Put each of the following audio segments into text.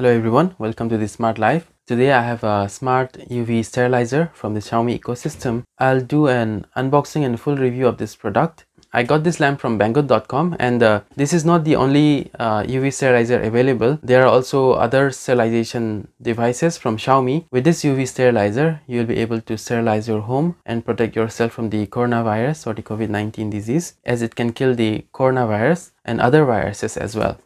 Hello everyone, welcome to DSmartLife. Today I have a smart UV sterilizer from the Xiaomi ecosystem. I'll do an unboxing and full review of this product. I got this lamp from banggood.com and uh, this is not the only uh, UV sterilizer available. There are also other sterilization devices from Xiaomi. With this UV sterilizer, you'll be able to sterilize your home and protect yourself from the coronavirus or the COVID-19 disease as it can kill the coronavirus and other viruses as well.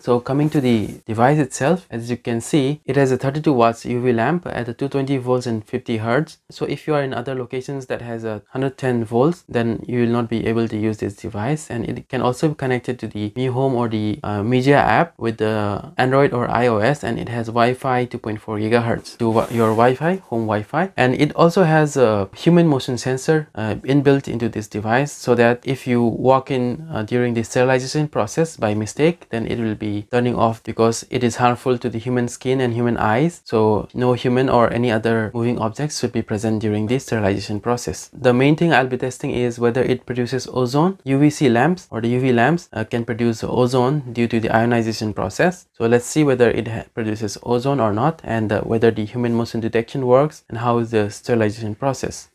So coming to the device itself, as you can see, it has a 32 watts UV lamp at a 220 volts and 50 hertz. So if you are in other locations that has a 110 volts, then you will not be able to use this device. And it can also be connected to the Mi Home or the uh, Mijia app with the Android or iOS and it has Wi-Fi 2.4 gigahertz to your Wi-Fi, home Wi-Fi. And it also has a human motion sensor uh, inbuilt into this device so that if you walk in uh, during the sterilization process by mistake, then it will be be turning off because it is harmful to the human skin and human eyes. So no human or any other moving objects should be present during the sterilization process. The main thing I'll be testing is whether it produces ozone. UVC lamps or the UV lamps uh, can produce ozone due to the ionization process. So let's see whether it produces ozone or not and uh, whether the human motion detection works and how is the sterilization process.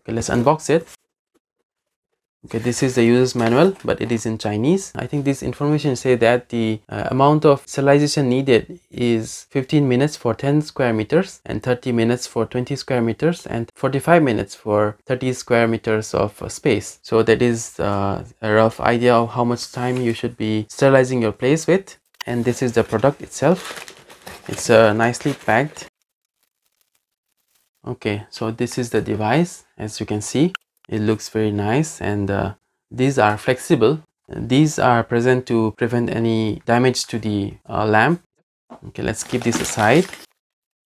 Okay, let's unbox it okay this is the user's manual but it is in chinese. I think this information say that the uh, amount of sterilization needed is 15 minutes for 10 square meters and 30 minutes for 20 square meters and 45 minutes for 30 square meters of uh, space. So that is uh, a rough idea of how much time you should be sterilizing your place with. And this is the product itself. It's uh, nicely packed. Okay so this is the device as you can see it looks very nice and uh, these are flexible. These are present to prevent any damage to the uh, lamp. Okay let's keep this aside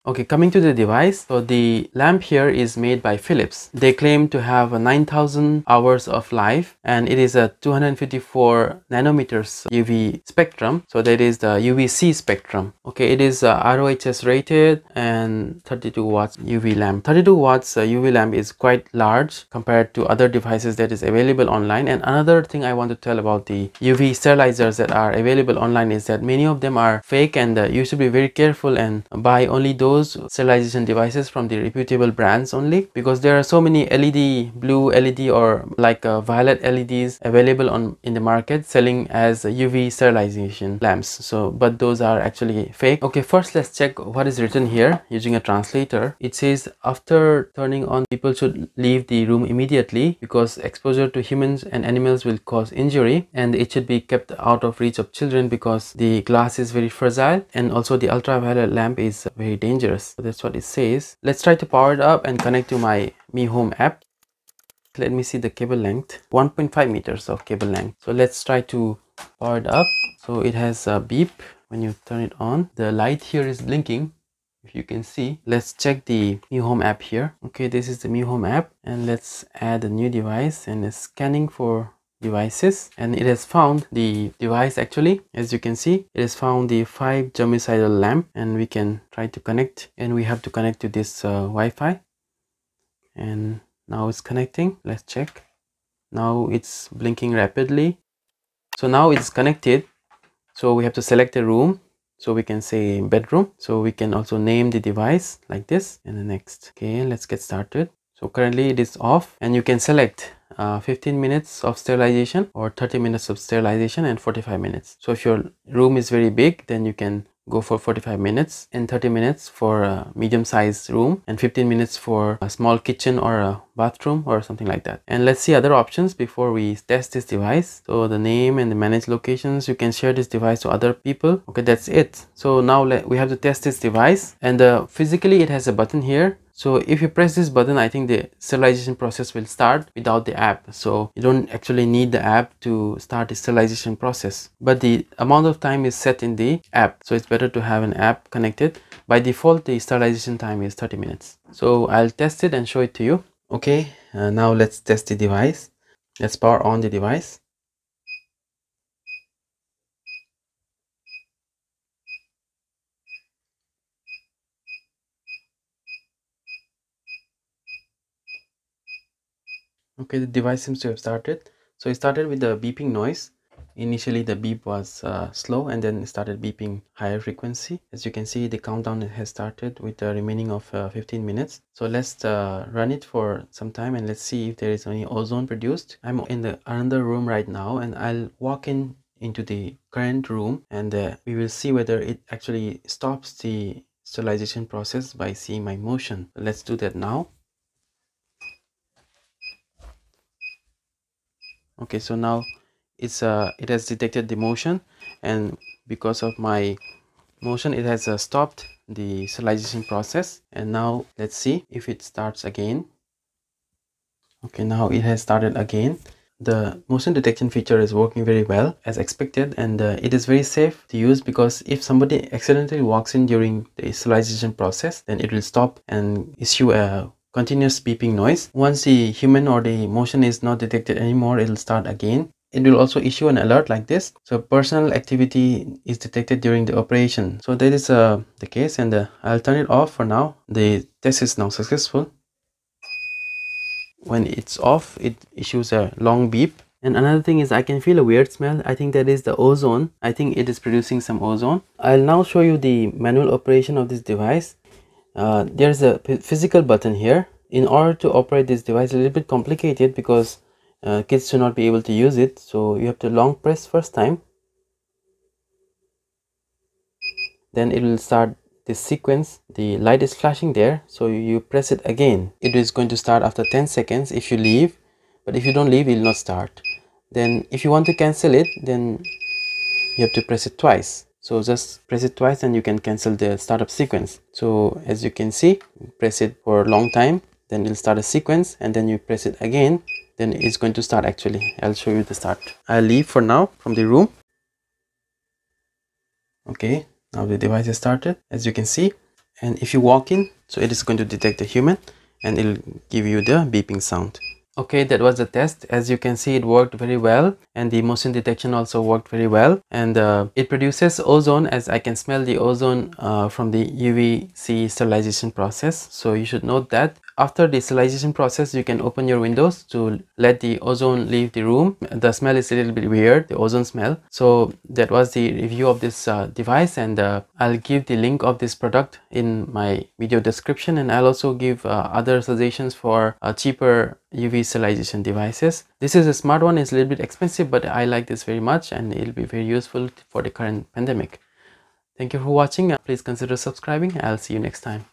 Okay, coming to the device, so the lamp here is made by Philips. They claim to have 9000 hours of life and it is a 254 nanometers UV spectrum. So that is the UVC spectrum. Okay, it is uh, RoHS rated and 32 watts UV lamp. 32 watts uh, UV lamp is quite large compared to other devices that is available online. And another thing I want to tell about the UV sterilizers that are available online is that many of them are fake and uh, you should be very careful and buy only those those sterilization devices from the reputable brands only because there are so many LED, blue LED or like uh, violet LEDs available on in the market selling as UV sterilization lamps. So, but those are actually fake. Okay, first let's check what is written here using a translator. It says after turning on, people should leave the room immediately because exposure to humans and animals will cause injury and it should be kept out of reach of children because the glass is very fragile and also the ultraviolet lamp is very dangerous dangerous. So that's what it says. Let's try to power it up and connect to my Mi Home app. Let me see the cable length. 1.5 meters of cable length. So let's try to power it up. So it has a beep when you turn it on. The light here is blinking if you can see let's check the Mi Home app here okay this is the Mi Home app and let's add a new device and it's scanning for devices and it has found the device actually. As you can see it has found the 5 germicidal lamp and we can try to connect and we have to connect to this uh, Wi-Fi. And now it's connecting. Let's check. Now it's blinking rapidly. So now it's connected. So we have to select a room so we can say bedroom. So we can also name the device like this. And the next. Okay let's get started so currently it is off and you can select uh, 15 minutes of sterilization or 30 minutes of sterilization and 45 minutes. So if your room is very big then you can go for 45 minutes and 30 minutes for a medium sized room and 15 minutes for a small kitchen or a bathroom or something like that. And let's see other options before we test this device. So the name and the manage locations you can share this device to other people. Okay that's it. So now we have to test this device and uh, physically it has a button here so if you press this button i think the sterilization process will start without the app. So you don't actually need the app to start the sterilization process. But the amount of time is set in the app. So it's better to have an app connected. By default the sterilization time is 30 minutes. So i'll test it and show it to you. Okay uh, now let's test the device. Let's power on the device okay the device seems to have started. So it started with the beeping noise. Initially the beep was uh, slow and then it started beeping higher frequency. As you can see the countdown has started with the remaining of uh, 15 minutes. So let's uh, run it for some time and let's see if there is any ozone produced. I'm in the another room right now and i'll walk in into the current room and uh, we will see whether it actually stops the sterilization process by seeing my motion. Let's do that now okay so now it's uh it has detected the motion and because of my motion it has uh, stopped the sterilization process. And now let's see if it starts again. Okay now it has started again. The motion detection feature is working very well as expected and uh, it is very safe to use because if somebody accidentally walks in during the sterilization process then it will stop and issue a continuous beeping noise once the human or the motion is not detected anymore it will start again it will also issue an alert like this so personal activity is detected during the operation so that is uh, the case and uh, i'll turn it off for now the test is now successful when it's off it issues a long beep and another thing is I can feel a weird smell. I think that is the ozone. I think it is producing some ozone. I'll now show you the manual operation of this device. Uh, there's a physical button here. In order to operate this device, a little bit complicated because uh, kids should not be able to use it. So you have to long press first time. Then it will start this sequence the light is flashing there so you press it again it is going to start after 10 seconds if you leave but if you don't leave it will not start then if you want to cancel it then you have to press it twice so just press it twice and you can cancel the startup sequence. So as you can see press it for a long time then it'll start a sequence and then you press it again then it's going to start actually. I'll show you the start. I'll leave for now from the room. Okay now the device is started as you can see. And if you walk in so it is going to detect a human and it'll give you the beeping sound okay that was the test. As you can see it worked very well and the motion detection also worked very well. And uh, it produces ozone as i can smell the ozone uh, from the uvc sterilization process. So you should note that after the sterilization process, you can open your windows to let the ozone leave the room. The smell is a little bit weird, the ozone smell. So that was the review of this uh, device and uh, I'll give the link of this product in my video description and I'll also give uh, other suggestions for uh, cheaper UV sterilization devices. This is a smart one, it's a little bit expensive but I like this very much and it'll be very useful for the current pandemic. Thank you for watching. Please consider subscribing. I'll see you next time.